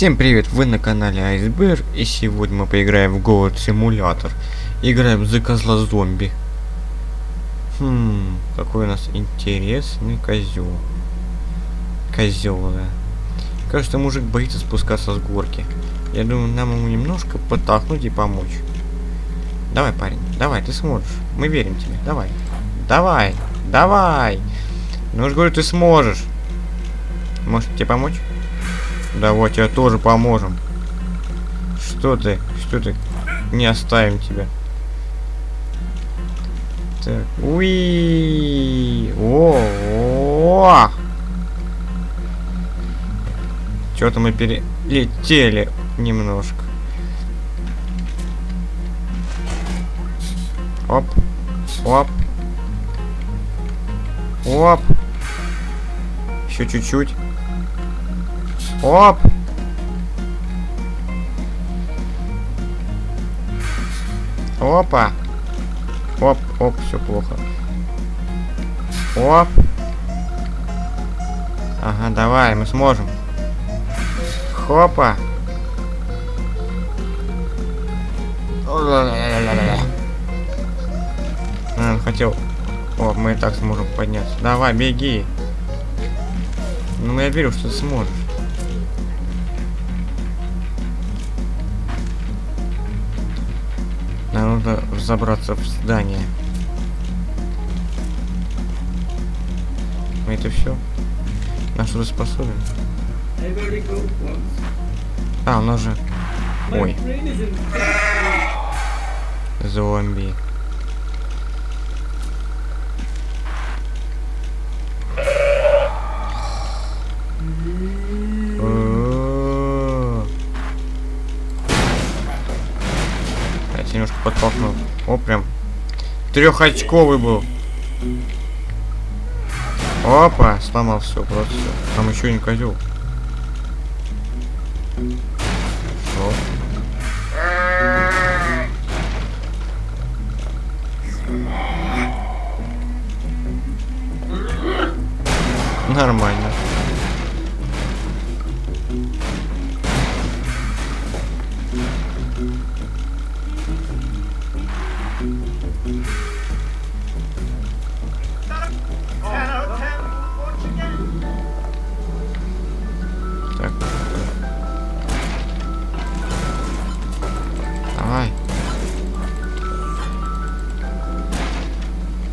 Всем привет, вы на канале Айсбер, и сегодня мы поиграем в Голод Симулятор. Играем за козла зомби. Хм, какой у нас интересный козел. Козел, да. Кажется, мужик боится спускаться с горки. Я думаю, нам ему немножко подтолкнуть и помочь. Давай, парень, давай, ты сможешь. Мы верим тебе, давай. Давай, давай. Ну, уж говорю, ты сможешь. Может тебе помочь? Да вот, тебе тоже поможем. Что ты? Что ты? Не оставим тебя. Так. Уи! О! -о! Что-то мы перелетели немножко. Оп. Оп. Оп. Еще чуть-чуть. Оп! Опа! Оп, оп, все плохо. Оп! Ага, давай, мы сможем. Хопа! А, хотел... О, мы и так сможем подняться. Давай, беги. Ну, я верю, что ты сможешь. Нужно забраться в здание. Это все? На что ты способен? А, у нас же... Ой. Зомби. Трехочковый был. Опа, сломал все, просто. Там еще не козел. Что? Нормально.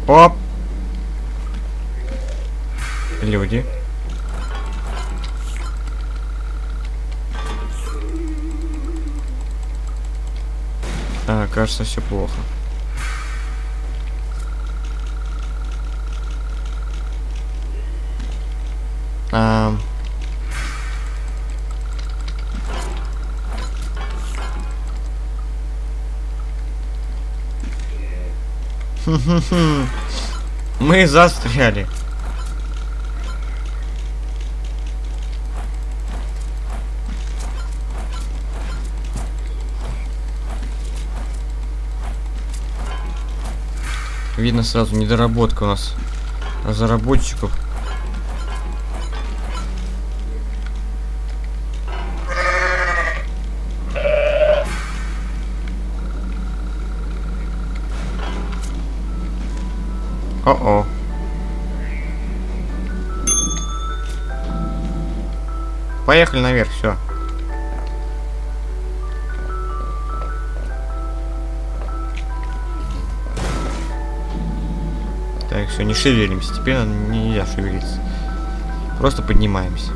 Оп. Люди. А, кажется, все плохо. Мы застряли. Видно сразу недоработка у нас разработчиков. Поехали наверх, все. Так, все, не шевелимся. Теперь нельзя шевелиться. Просто поднимаемся.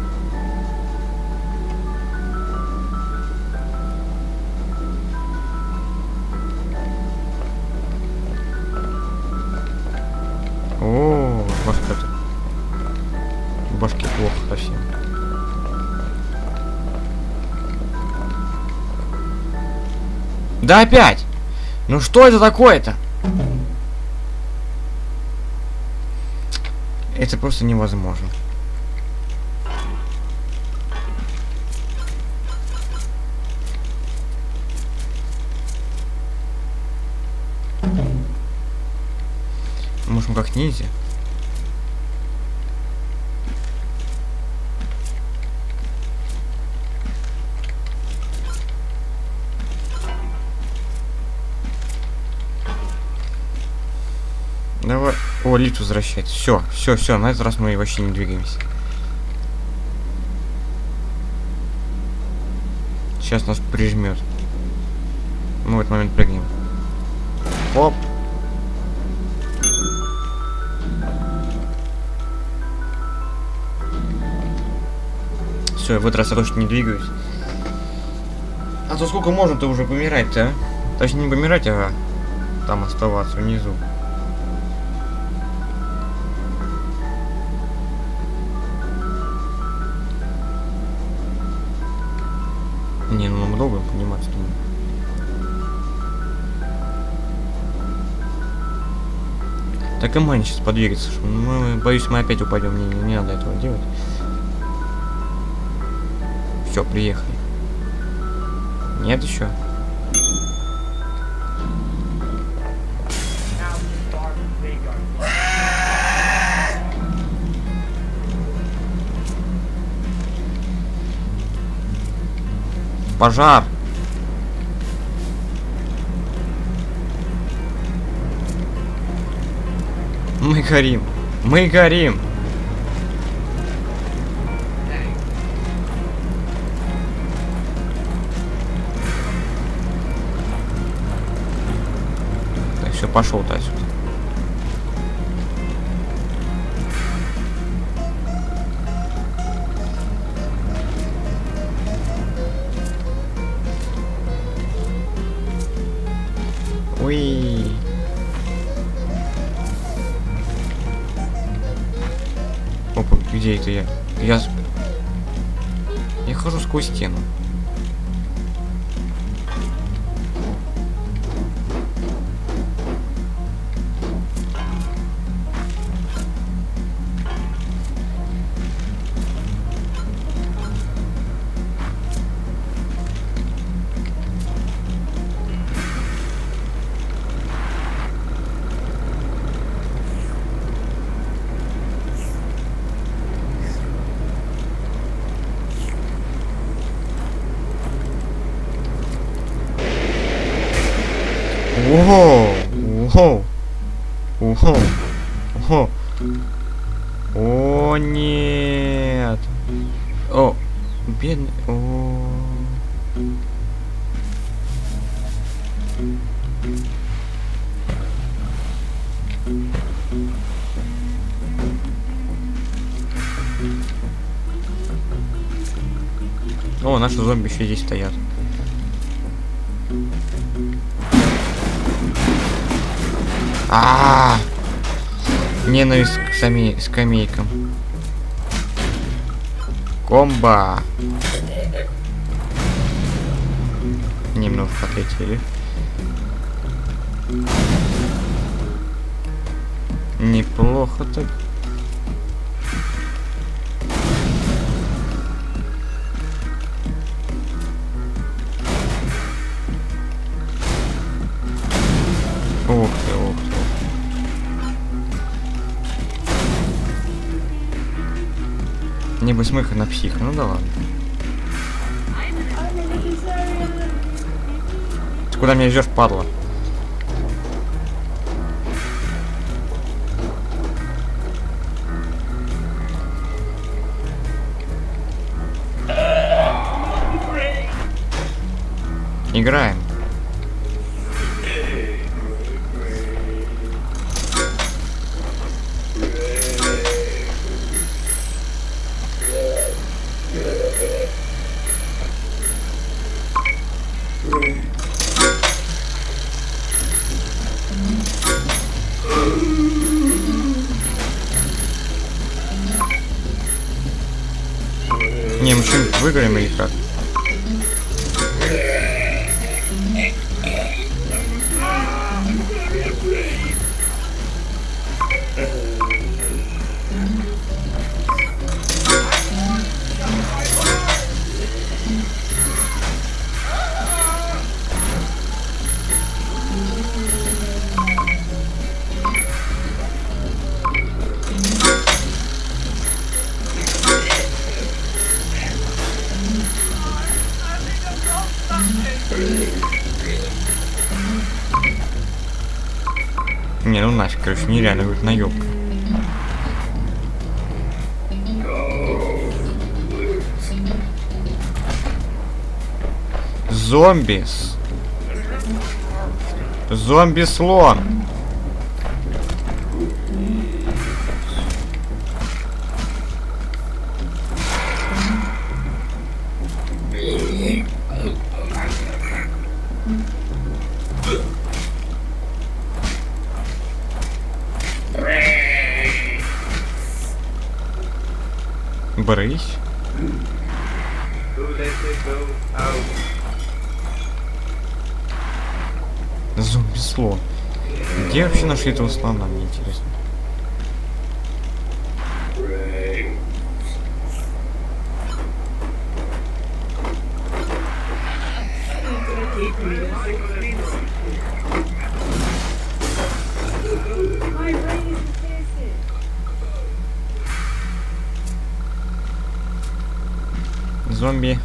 О, башка-то. Башки плохо совсем. Да опять! Ну что это такое-то? Это просто невозможно. Можем как ниндзя. Давай. О, лифт возвращается. Все, все, все, на этот раз мы вообще не двигаемся. Сейчас нас прижмет. Мы в этот момент прыгнем. Оп. Все, в этот раз я точно не двигаюсь. А то сколько можно-то уже помирать-то, а? Точнее, не помирать, а там оставаться внизу. Так и Мань сейчас подвигается. Мы, боюсь, мы опять упадем. Не, не надо этого делать. Все, приехали. Нет еще. Пожар! Мы горим! Мы горим! Так, все, пошел-то отсюда. Я? Я... хожу сквозь стену. Ого! Ого! Ого! Ого! О, нет! О, бедный... О. О, наши зомби еще здесь стоят. А, Ненависть к сами скамейкам. Комба. Немножко отлетели. Неплохо так. Небось мы их на псих, ну да ладно. Ты куда меня идешь, падла? Играем. Выиграем или как? Не, ну нафиг, короче, нереально будет наебка. Зомбис. Зомби-слон. Yeah. Брысь. Out? Зомби-слон. Где вообще нашли этого слона, мне интересно. Зомби.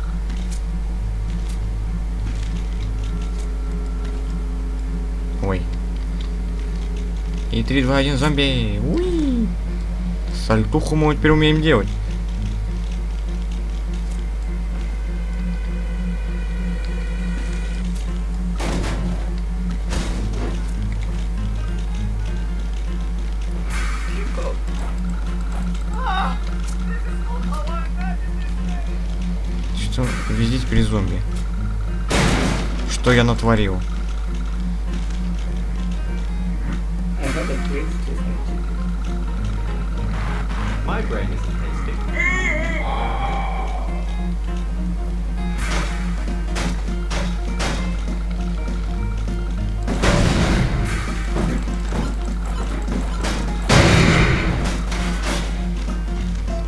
Ой. И 3, 2, 1, зомби. Уи. Сальтуху мы теперь умеем делать. Теперь зомби. Что я натворил?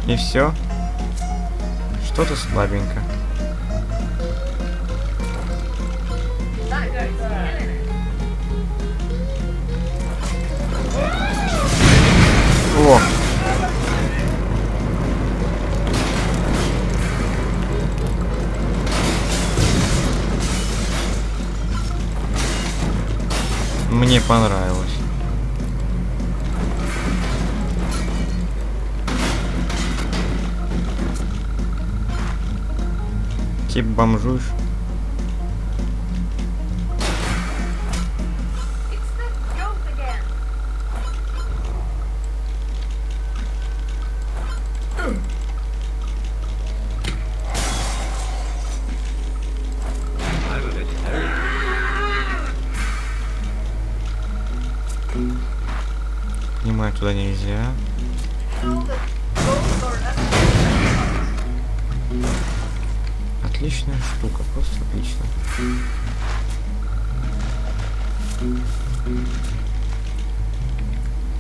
И все? Что-то слабенько. Мне понравилось. Тип бомжуешь. Туда нельзя. Отличная штука, просто отлично.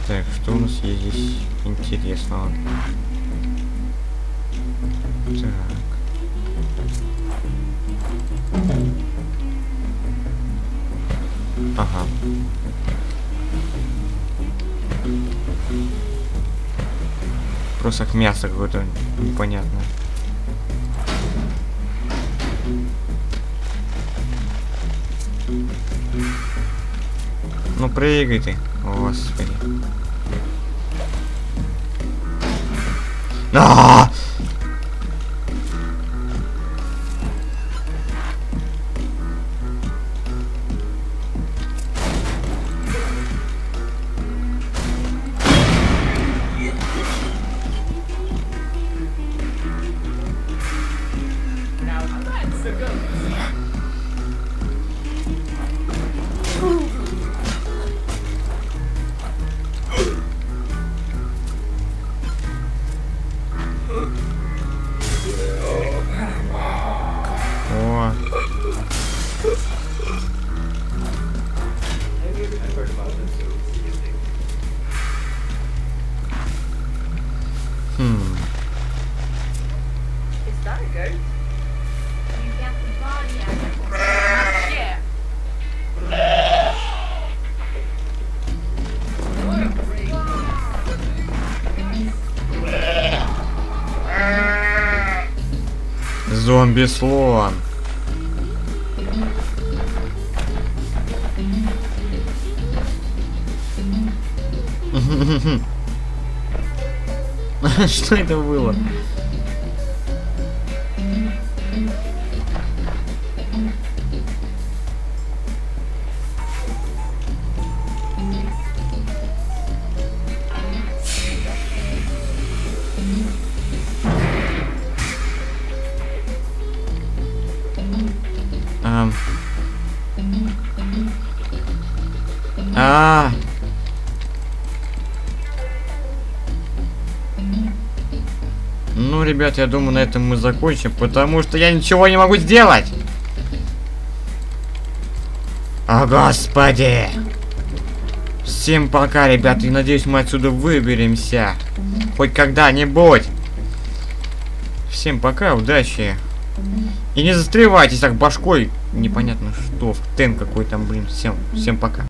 Так, что у нас есть здесь интересного? Так. Ага. Просто как мясо какое-то непонятное. Ну прыгай ты, господи. Беслон. Что это было? Ну, ребят, я думаю, на этом мы закончим, потому что я ничего не могу сделать. О, господи! Всем пока, ребят, и надеюсь, мы отсюда выберемся. Хоть когда-нибудь. Всем пока, удачи. И не застревайтесь так башкой. Непонятно что, в тен какой там, блин. Всем, всем пока.